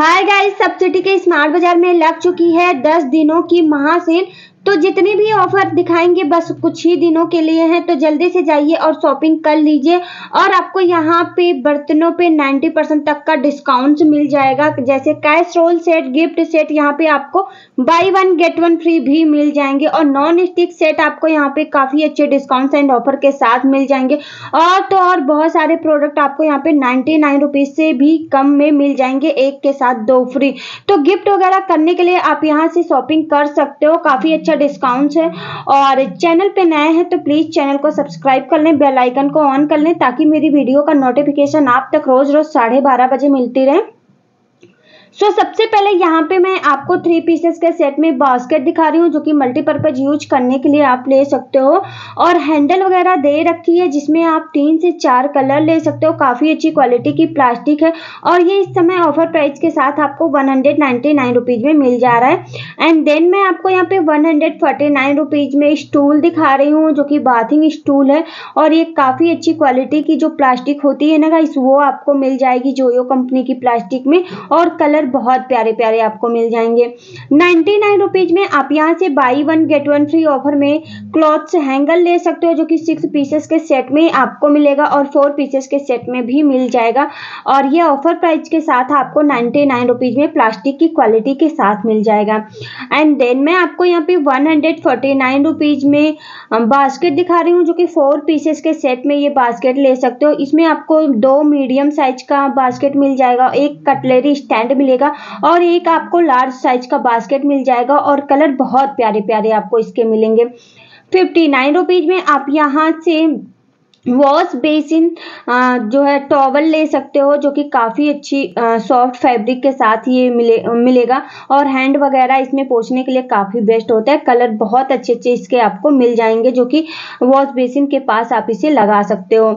हाय guys subsidy के smart Bazaar में लग चुकी है 10 दिनों की महासेल। तो जितने भी ऑफ़र दिखाएँगे, बस कुछ ही दिनों के लिए हैं तो जल्दी से जाइए और शॉपिंग कर लीजिए। और आपको यहाँ पे बर्तनों पे 90 परसेंट तक का डिस्काउंट मिल जाएगा। जैसे cash roll set gift set यहाँ पे आपको buy one get one free भी मिल जाएँगे। और नॉन स्टिक सेट आपको यहाँ पे काफ़ी अच्छे डिस्काउंट एंड ऑफ़र के साथ मिल जाएँगे। और तो और बहुत सारे प्रोडक्ट आपको यहाँ पे नाइन्टी नाइन से भी कम में मिल जाएँगे, एक के साथ दो फ्री तो गिफ्ट वगैरह करने के लिए आप यहाँ से शॉपिंग कर सकते हो। काफ़ी अच्छा डिस्काउंट है। और चैनल पे नए हैं तो प्लीज़ चैनल को सब्सक्राइब कर लें बेल आइकन को ऑन कर लें, ताकि मेरी वीडियो का नोटिफिकेशन आप तक रोज़ रोज़ साढ़े बारह बजे मिलती रहे। सो so, सबसे पहले यहाँ पे मैं आपको थ्री पीसेस के सेट में बास्केट दिखा रही हूँ जो कि मल्टीपर्पज यूज़ करने के लिए आप ले सकते हो। और हैंडल वगैरह दे रखी है जिसमें आप तीन से चार कलर ले सकते हो। काफ़ी अच्छी क्वालिटी की प्लास्टिक है। और ये इस समय ऑफ़र प्राइस के साथ आपको वन हंड्रेड में मिल जा रहा है। एंड देन मैं आपको यहाँ पे वन हंड्रेड में स्टूल दिखा रही हूँ जो कि बाथिंग स्टूल है। और ये काफ़ी अच्छी क्वालिटी की जो प्लास्टिक होती है ना गाइस वो आपको मिल जाएगी जोयो कंपनी की प्लास्टिक में। और कलर कलर बहुत प्यारे प्यारे आपको मिल जाएँगे। नाइन्टी नाइन रुपीज़ में आप यहाँ से buy one get one free offer में क्लॉथ्स हैंगर ले सकते हो, जो कि सिक्स पीसेस के सेट में आपको मिलेगा और फोर पीसेस के सेट में भी मिल जाएगा। और ये ऑफ़र प्राइस के साथ आपको नाइन्टी नाइन रुपीज़ में प्लास्टिक की क्वालिटी के साथ मिल जाएगा। एंड देन मैं आपको यहाँ पे one hundred forty nine rupees में बास्केट दिखा रही हूँ, जो कि फोर पीसेस के सेट में ये बास्केट ले सकते हो। इसमें आपको दो मीडियम साइज़ का बास्केट मिल जाएगा, एक कटलेरी स्टैंड मिल मिलेगा और एक आपको लार्ज साइज़ का बास्केट मिल जाएगा और कलर बहुत प्यारे प्यारे आपको इसके मिलेंगे। फिफ्टी नाइन रुपीज़ में आप यहाँ से वॉश बेसिन जो है टॉवल ले सकते हो, जो कि काफ़ी अच्छी सॉफ्ट फैब्रिक के साथ ये मिले, मिलेगा। और हैंड वगैरह इसमें पोछने के लिए काफ़ी बेस्ट होता है। कलर बहुत अच्छे अच्छे इसके आपको मिल जाएँगे, जो कि वॉश बेसिन के पास आप इसे लगा सकते हो।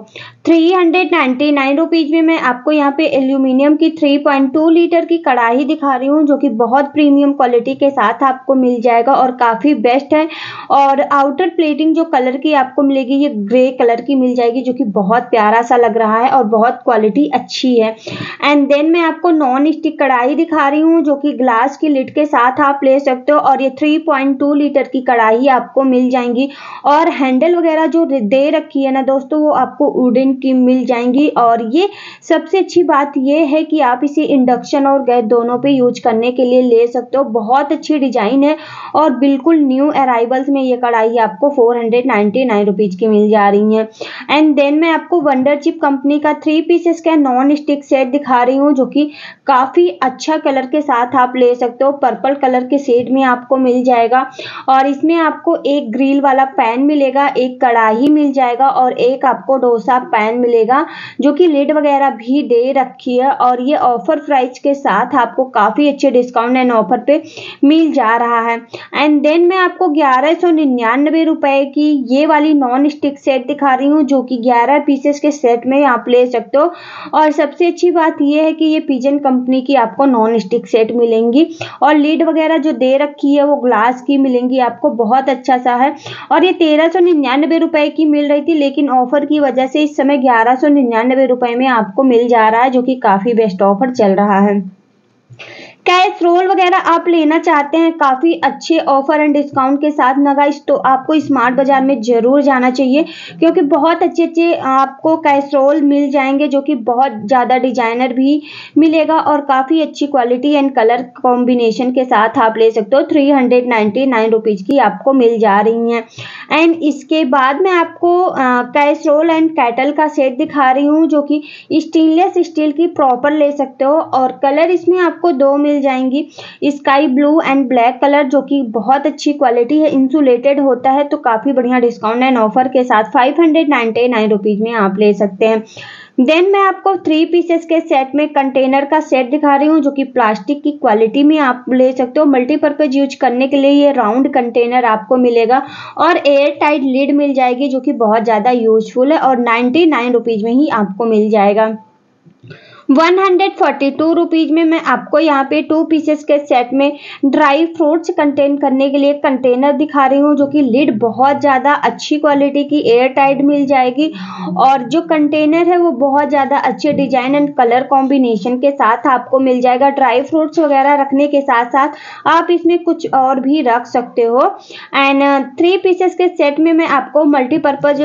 Three hundred ninety nine rupees में मैं आपको यहाँ पे एल्यूमिनियम की थ्री पॉइंट टू लीटर की कढ़ाई दिखा रही हूँ, जो कि बहुत प्रीमियम क्वालिटी के साथ आपको मिल जाएगा और काफ़ी बेस्ट है। और आउटर प्लेटिंग जो कलर की आपको मिलेगी, ये ग्रे कलर की मिल जाएगी, जो कि बहुत प्यारा सा लग रहा है और बहुत क्वालिटी अच्छी है। एंड देन मैं आपको नॉन स्टिक कढ़ाई दिखा रही हूँ, जो कि ग्लास की लिट के साथ आप ले सकते हो और ये थ्री पॉइंट टू लीटर की कढ़ाई आपको मिल जाएँगी। और हैंडल वगैरह जो दे रखी है ना दोस्तों, वो आपको वुडन की मिल जाएँगी। और ये सबसे अच्छी बात ये है कि आप इसे इंडक्शन और गैस दोनों पे यूज़ करने के लिए ले सकते हो। बहुत अच्छी डिज़ाइन है और बिल्कुल न्यू अराइवल्स में ये कढ़ाई आपको फोर हंड्रेड की मिल जा रही है। एंड देन मैं आपको वंडर चिप कंपनी का थ्री पीसेस का नॉन स्टिक सेट दिखा रही हूँ, जो कि काफ़ी अच्छा कलर के साथ आप ले सकते हो। पर्पल कलर के सेट में आपको मिल जाएगा। और इसमें आपको एक ग्रिल वाला पैन मिलेगा, एक कढ़ाई मिल जाएगा और एक आपको डोसा पैन मिलेगा, जो कि लिड वगैरह भी दे रखी है। और ये ऑफ़र प्राइस के साथ आपको काफ़ी अच्छे डिस्काउंट एंड ऑफ़र पे मिल जा रहा है। एंड देन मैं आपको ग्यारह सौ निन्यानवे रुपए की ये वाली नॉन स्टिक सेट दिखा रही हूँ जो कि 11 पीसेस के सेट में आप ले सकते हो। और सबसे अच्छी बात यह है कि ये पिजन कंपनी की आपको नॉन स्टिक सेट मिलेंगी। और लीड वगैरह जो दे रखी है, वो ग्लास की मिलेंगी। आपको बहुत अच्छा सा है। और ये तेरह सौ निन्यानवे रुपए की मिल रही थी, लेकिन ऑफ़र की वजह से इस समय ग्यारह सौ निन्यानवे रुपए में आपको मिल जा रहा है, जो कि काफ़ी बेस्ट ऑफ़र चल रहा है। कैश रोल वगैरह आप लेना चाहते हैं? काफ़ी अच्छे ऑफ़र एंड डिस्काउंट के साथ। नगाइस तो आपको स्मार्ट बाज़ार में ज़रूर जाना चाहिए, क्योंकि बहुत अच्छे अच्छे आपको कैश रोल मिल जाएँगे, जो कि बहुत ज़्यादा डिज़ाइनर भी मिलेगा और काफ़ी अच्छी क्वालिटी एंड कलर कॉम्बिनेशन के साथ आप ले सकते हो। Three hundred ninety nine rupees की आपको मिल जा रही हैं। एंड इसके बाद मैं आपको कैश रोल एंड कैटल का सेट दिखा रही हूँ, जो कि स्टेनलेस स्टील की प्रॉपर ले सकते हो। और कलर इसमें आपको दो मिल मिल जाएँगी। Sky blue and black colour जो कि बहुत अच्छी क्वालिटी है इंसुलेटेड होता है तो काफ़ी बढ़िया डिस्काउंट एंड ऑफ़र के साथ five hundred ninety nine rupees में आप ले सकते हैं। देन मैं आपको थ्री पीसेस के सेट में कंटेनर का सेट दिखा रही हूँ, जो कि प्लास्टिक की क्वालिटी में आप ले सकते हो। मल्टीपर्पज यूज़ करने के लिए ये राउंड कंटेनर आपको मिलेगा और एयर टाइट लीड मिल जाएगी, जो कि बहुत ज़्यादा यूजफुल है और नाइन्टी नाइन रुपीज़ में ही आपको मिल जाएगा। One hundred forty two rupees में मैं आपको यहाँ पे टू पीसेस के सेट में ड्राई फ्रूट्स कंटेन करने के लिए कंटेनर दिखा रही हूँ, जो कि लिड बहुत ज़्यादा अच्छी क्वालिटी की एयर टाइट मिल जाएगी। और जो कंटेनर है, वो बहुत ज़्यादा अच्छे डिज़ाइन एंड कलर कॉम्बिनेशन के साथ आपको मिल जाएगा। ड्राई फ्रूट्स वगैरह रखने के साथ साथ आप इसमें कुछ और भी रख सकते हो। एंड थ्री पीसेस के सेट में मैं आपको मल्टीपर्पज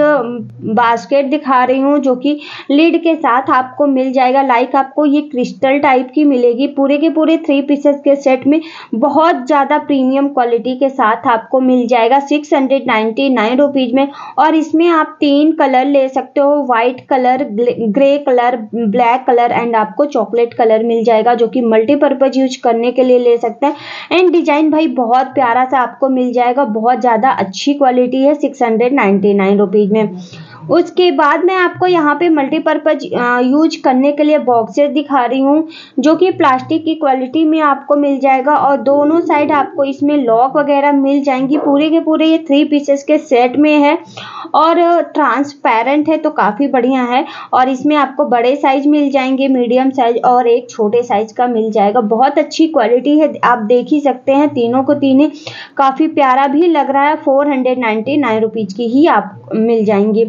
बास्केट दिखा रही हूँ, जो कि लिड के साथ आपको मिल जाएगा। लाइक लाइक आपको ये क्रिस्टल टाइप की मिलेगी। पूरे के पूरे थ्री पीसेस के सेट में बहुत ज़्यादा प्रीमियम क्वालिटी के साथ आपको मिल जाएगा। Six hundred ninety nine rupees में और इसमें आप तीन कलर ले सकते हो। White colour grey colour black colour and आपको चॉकलेट कलर मिल जाएगा जो कि मल्टीपर्पज़ यूज़ करने के लिए ले सकते हैं। एंड डिज़ाइन भाई बहुत प्यारा सा आपको मिल जाएगा। बहुत ज़्यादा अच्छी क्वालिटी है six hundred ninety nine rupees में। उसके बाद मैं आपको यहाँ पे मल्टीपर्पज यूज़ करने के लिए बॉक्सेस दिखा रही हूँ, जो कि प्लास्टिक की क्वालिटी में आपको मिल जाएगा और दोनों साइड आपको इसमें लॉक वगैरह मिल जाएँगी। पूरे के पूरे ये थ्री पीसेस के सेट में है। और ट्रांसपेरेंट है तो काफ़ी बढ़िया है और इसमें आपको बड़े साइज़ मिल जाएँगे मीडियम साइज़ और एक छोटे साइज़ का मिल जाएगा। बहुत अच्छी क्वालिटी है, आप देख ही सकते हैं, तीनों को तीनों काफ़ी प्यारा भी लग रहा है फोर हंड्रेड नाइन रुपीज़ की ही आप मिल जाएँगी।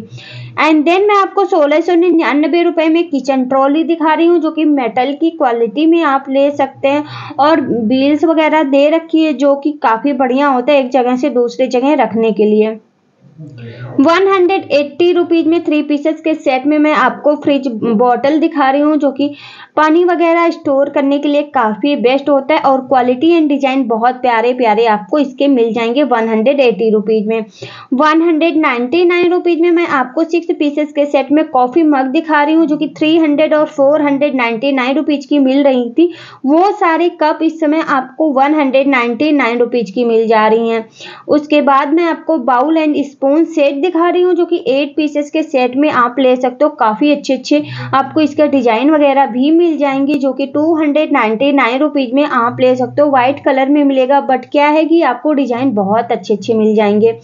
एंड देन मैं आपको सोलह सौ निन्यानबे रुपए में किचन ट्रॉली दिखा रही हूँ, जो कि मेटल की क्वालिटी में आप ले सकते हैं। और बील्स वगैरह दे रखी है, जो कि काफ़ी बढ़िया होता है एक जगह से दूसरे जगह रखने के लिए। वन हंड्रेड एट्टी रुपीज़ में थ्री पीसेस के सेट में मैं आपको फ्रिज बॉटल दिखा रही हूँ, जो कि पानी वगैरह स्टोर करने के लिए काफ़ी बेस्ट होता है और क्वालिटी एंड डिज़ाइन बहुत प्यारे प्यारे आपको इसके मिल जाएँगे वन हंड्रेड एटी रुपीज़ में। One hundred ninety nine rupees में मैं आपको सिक्स पीसेस के सेट में कॉफ़ी मग दिखा रही हूँ, जो कि हंड्रेड और four hundred ninety nine rupees की मिल रही थी। वो सारे कप इस समय आपको one hundred ninety nine rupees की मिल जा रही हैं। उसके बाद मैं आपको बाउल एंड स्पून सेट दिखा रही हूँ, जो कि एट पीसेस के सेट में आप ले सकते हो। काफ़ी अच्छे अच्छे आपको इसका डिज़ाइन वगैरह भी मिल जाएँगे, जो कि two hundred ninety nine rupees में आप ले सकते हो। व्हाइट कलर में मिलेगा बट क्या है कि आपको डिज़ाइन बहुत अच्छे अच्छे मिल जाएँगे।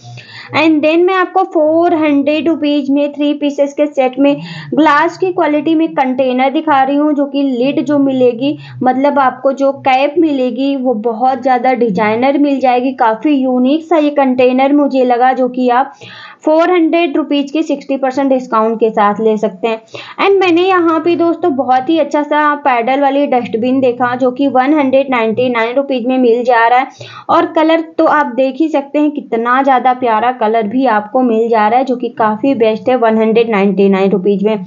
एंड देन मैं आपको फोर हंड्रेड रुपीज़ में थ्री पीसेस के सेट में ग्लास की क्वालिटी में कंटेनर दिखा रही हूँ, जो कि लिड जो मिलेगी मतलब आपको जो कैप मिलेगी, वो बहुत ज़्यादा डिज़ाइनर मिल जाएगी। काफ़ी यूनिक सा ये कंटेनर मुझे लगा, जो कि आप फोर हंड्रेड रुपीज़ की सिक्सटी परसेंट डिस्काउंट के साथ ले सकते हैं। एंड मैंने यहाँ पे दोस्तों बहुत ही अच्छा सा पैडल वाली डस्टबिन देखा जो कि one hundred ninety nine rupees में मिल जा रहा है। और कलर तो आप देख ही सकते हैं, कितना ज़्यादा प्यारा कलर भी आपको मिल जा रहा है, जो कि काफ़ी बेस्ट है one hundred ninety nine rupees में।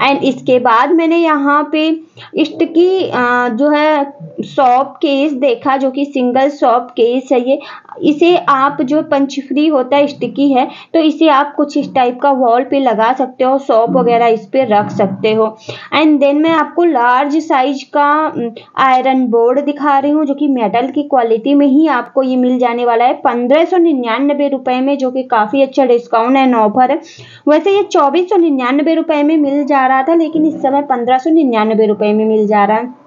एंड इसके बाद मैंने यहाँ पे इष्ट की जो है सॉप केस देखा, जो कि सिंगल सॉप केस है ये। इसे आप जो पंचफ्री होता है स्टिकी है तो इसे आप कुछ इस टाइप का वॉल पे लगा सकते हो सॉप वगैरह इस पे रख सकते हो। एंड देन मैं आपको लार्ज साइज़ का आयरन बोर्ड दिखा रही हूँ, जो कि मेटल की क्वालिटी में ही आपको ये मिल जाने वाला है। पंद्रह सौ निन्यानबे रुपए में, जो कि काफ़ी अच्छा डिस्काउंट एंड ऑफ़र है। वैसे ये चौबीस सौ निन्यानबे रुपए में मिल जा रहा था, लेकिन इस समय पंद्रह सौ निन्यानबे रुपए में मिल जा रहा है।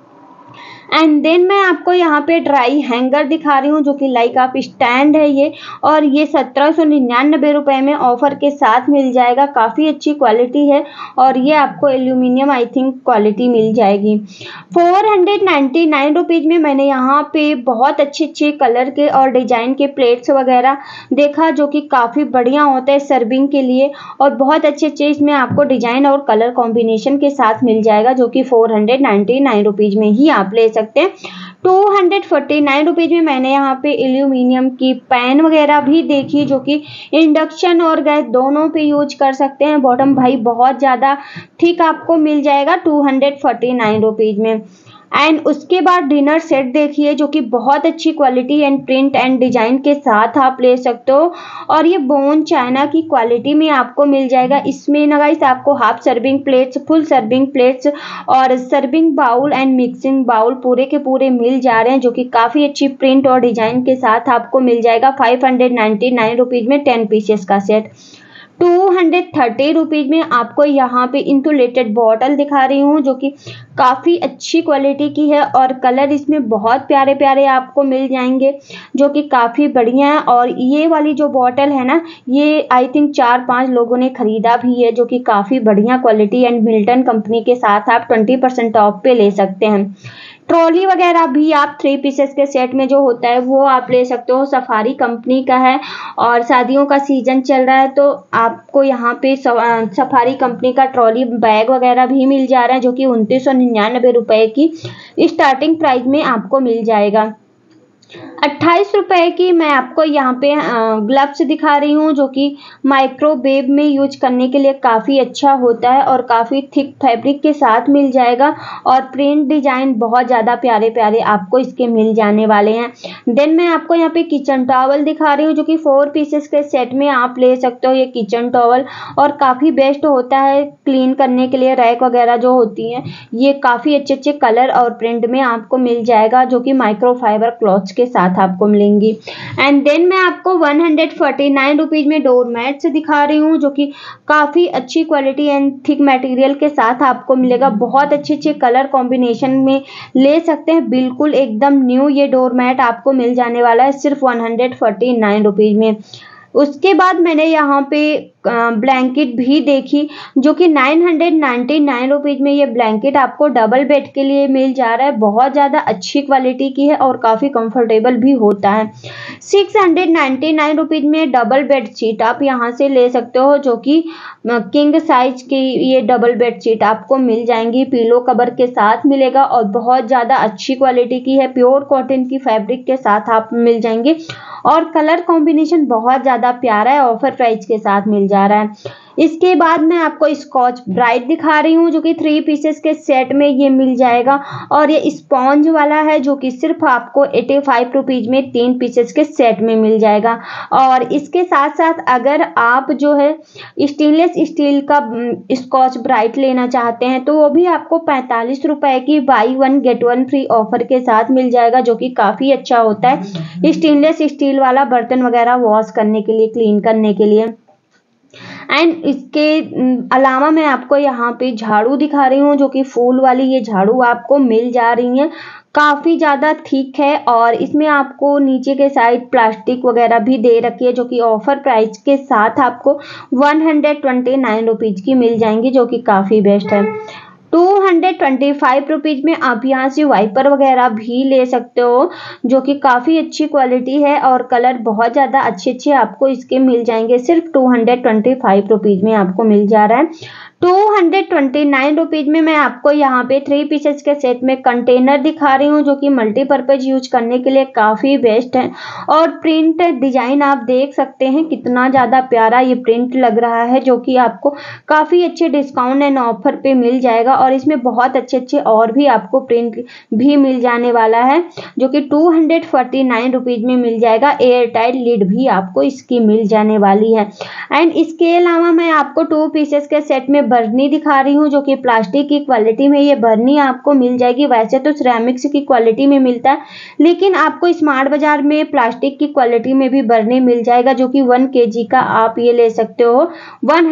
एंड देन मैं आपको यहाँ पे ड्राई हैंगर दिखा रही हूँ, जो कि लाइक आप स्टैंड है ये, और ये सत्रह सौ निन्यानबे रुपये में ऑफ़र के साथ मिल जाएगा। काफ़ी अच्छी क्वालिटी है, और ये आपको एल्यूमिनियम आई थिंक क्वालिटी मिल जाएगी। Four hundred ninety nine rupees में मैंने यहाँ पे बहुत अच्छे अच्छे कलर के और डिज़ाइन के प्लेट्स वगैरह देखा, जो कि काफ़ी बढ़िया होता है सर्विंग के लिए, और बहुत अच्छे अच्छे इसमें आपको डिज़ाइन और कलर कॉम्बिनेशन के साथ मिल जाएगा, जो कि four hundred ninety nine rupees में ही आप ले सकते हैं। Two hundred forty nine rupees में मैंने यहाँ पे एल्यूमिनियम की पैन वगैरह भी देखी जो कि इंडक्शन और गैस दोनों पे यूज़ कर सकते हैं। बॉटम भाई बहुत ज़्यादा ठीक आपको मिल जाएगा two hundred forty nine rupees में। एंड उसके बाद डिनर सेट देखिए, जो कि बहुत अच्छी quality and print and design के साथ आप ले सकते हो। और ये बोन चाइना की क्वालिटी में आपको मिल जाएगा। इसमें ना गाइस आपको half serving plates full serving plates और serving bowl and mixing bowl पूरे के पूरे मिल जा रहे हैं, जो कि काफ़ी अच्छी प्रिंट और डिज़ाइन के साथ आपको मिल जाएगा। Five hundred ninety nine rupees में टेन पीसेस का set two hundred thirty rupees में आपको यहाँ पे इंसुलेटेड बॉटल दिखा रही हूँ, जो कि काफ़ी अच्छी क्वालिटी की है और कलर इसमें बहुत प्यारे प्यारे आपको मिल जाएँगे, जो कि काफ़ी बढ़िया है। और ये वाली जो बॉटल है ना, ये आई थिंक चार पाँच लोगों ने ख़रीदा भी है, जो कि काफ़ी बढ़िया क्वालिटी एंड मिल्टन कंपनी के साथ आप ट्वेंटी परसेंट ऑफ़ पे ले सकते हैं। ट्रॉली वगैरह भी आप थ्री पीसेस के सेट में जो होता है, वो आप ले सकते हो। सफारी कंपनी का है और शादियों का सीज़न चल रहा है तो आपको यहाँ पे सफारी कंपनी का ट्रॉली बैग वगैरह भी मिल जा रहा है, जो कि उनतीस सौ निन्यानबे रुपए की स्टार्टिंग प्राइस में आपको मिल जाएगा। अट्ठाईस रुपए की मैं आपको यहाँ पे ग्लव्स दिखा रही हूँ, जो कि माइक्रोवेव में यूज़ करने के लिए काफ़ी अच्छा होता है और काफ़ी थिक फैब्रिक के साथ मिल जाएगा और प्रिंट डिज़ाइन बहुत ज़्यादा प्यारे प्यारे आपको इसके मिल जाने वाले हैं। देन मैं आपको यहाँ पे किचन टॉवल दिखा रही हूँ, जो कि फोर पीसेस के सेट में आप ले सकते हो ये किचन टॉवल और काफ़ी बेस्ट होता है क्लीन करने के लिए रैक वगैरह जो होती हैं, ये काफ़ी अच्छे अच्छे कलर और प्रिंट में आपको मिल जाएगा, जो कि माइक्रो फाइबर क्लॉथ्स के साथ साथ आपको मिलेंगी। एंड देन मैं आपको one hundred forty nine rupees में डोर मैट्स दिखा रही हूँ, जो कि काफ़ी अच्छी क्वालिटी एंड थिक मटेरियल के साथ आपको मिलेगा। बहुत अच्छे अच्छे कलर कॉम्बिनेशन में ले सकते हैं। बिल्कुल एकदम न्यू ये डोर मैट आपको मिल जाने वाला है सिर्फ़ one hundred forty nine rupees में। उसके बाद मैंने यहाँ पे ब्लैंकेट भी देखी, जो कि nine hundred ninety nine rupees में ये ब्लैंकेट आपको डबल बेड के लिए मिल जा रहा है। बहुत ज़्यादा अच्छी क्वालिटी की है और काफ़ी कंफर्टेबल भी होता है। Six hundred ninety nine rupees में डबल बेड शीट आप यहाँ से ले सकते हो, जो कि किंग साइज़ की ये डबल बेड शीट आपको मिल जाएँगी। पीलो कवर के साथ मिलेगा और बहुत ज़्यादा अच्छी क्वालिटी की है। प्योर कॉटन की फैब्रिक के साथ आप मिल जाएँगे। और कलर कॉम्बिनेशन बहुत ज़्यादा प्यारा है ऑफ़र प्राइस के साथ मिल जा रहा है। इसके बाद मैं आपको स्कॉच ब्राइट दिखा रही हूँ जो कि थ्री पीसेस के सेट में ये मिल जाएगा। और ये स्पॉन्ज वाला है जो कि सिर्फ़ आपको एटी फाइव रुपीज़ में तीन पीसेस के सेट में मिल जाएगा। और इसके साथ साथ अगर आप जो है स्टेनलेस स्टील का स्कॉच ब्राइट लेना चाहते हैं तो वो भी आपको पैंतालीस रुपए की buy one get one free offer के साथ मिल जाएगा जो कि काफ़ी अच्छा होता है। स्टेनलेस स्टील वाला बर्तन वगैरह वॉश करने के लिए क्लीन करने के लिए। एंड इसके अलावा मैं आपको यहाँ पे झाड़ू दिखा रही हूँ, जो कि फूल वाली ये झाड़ू आपको मिल जा रही है। काफ़ी ज़्यादा थिक है और इसमें आपको नीचे के साइड प्लास्टिक वगैरह भी दे रखी है, जो कि ऑफ़र प्राइस के साथ आपको one hundred twenty nine rupees की मिल जाएँगी, जो कि काफ़ी बेस्ट है। Two hundred twenty five rupees में आप यहाँ से वाइपर वगैरह भी ले सकते हो, जो कि काफ़ी अच्छी क्वालिटी है और कलर बहुत ज़्यादा अच्छे अच्छे आपको इसके मिल जाएँगे। सिर्फ़ two hundred twenty five rupees में आपको मिल जा रहा है। Two hundred twenty nine rupees में मैं आपको यहाँ पे थ्री पीसेस के सेट में कंटेनर दिखा रही हूँ, जो कि मल्टीपर्पज़ यूज़ करने के लिए काफ़ी बेस्ट है। और प्रिंट डिज़ाइन आप देख सकते हैं, कितना ज़्यादा प्यारा ये प्रिंट लग रहा है, जो कि आपको काफ़ी अच्छे डिस्काउंट एंड ऑफ़र पे मिल जाएगा। और इसमें बहुत अच्छे अच्छे और भी आपको प्रिंट भी मिल जाने वाला है, जो कि two hundred forty nine rupees में मिल जाएगा। एयर टाइट लिड भी आपको इसकी मिल जाने वाली है। एंड इसके अलावा मैं आपको टू पीसेस के सेट में बर्नी दिखा रही हूँ, जो कि प्लास्टिक की क्वालिटी में ये बर्नी आपको मिल जाएगी। वैसे तो सिरेमिक्स की क्वालिटी में मिलता है, लेकिन आपको स्मार्ट बाज़ार में प्लास्टिक की क्वालिटी में भी बर्नी मिल जाएगा, जो कि वन के का आप ये ले सकते हो। वन